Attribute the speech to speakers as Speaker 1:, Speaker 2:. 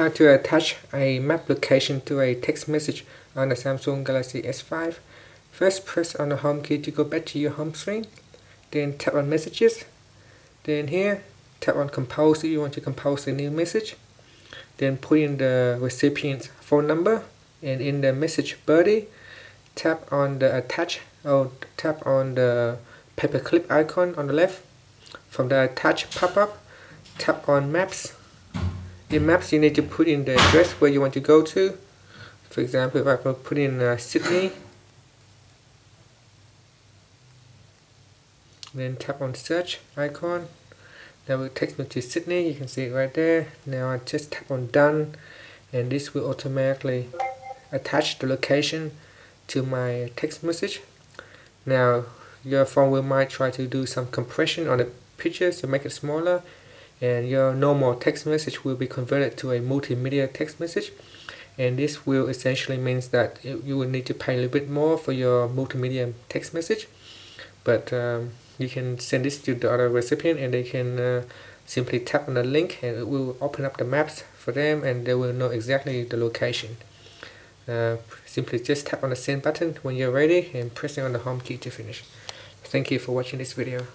Speaker 1: how to attach a map location to a text message on the Samsung Galaxy S5. First press on the home key to go back to your home screen. Then tap on messages. Then here tap on compose if you want to compose a new message. Then put in the recipient's phone number and in the message body tap on the attach or tap on the paperclip icon on the left. From the attach pop-up tap on maps in maps you need to put in the address where you want to go to. For example if I put in uh, Sydney. Then tap on search icon. That will take me to Sydney. You can see it right there. Now I just tap on done and this will automatically attach the location to my text message. Now your phone will might try to do some compression on the pictures to make it smaller and your normal text message will be converted to a multimedia text message. And this will essentially means that you will need to pay a little bit more for your multimedia text message. But um, you can send this to the other recipient and they can uh, simply tap on the link and it will open up the maps for them and they will know exactly the location. Uh, simply just tap on the send button when you're ready and pressing on the home key to finish. Thank you for watching this video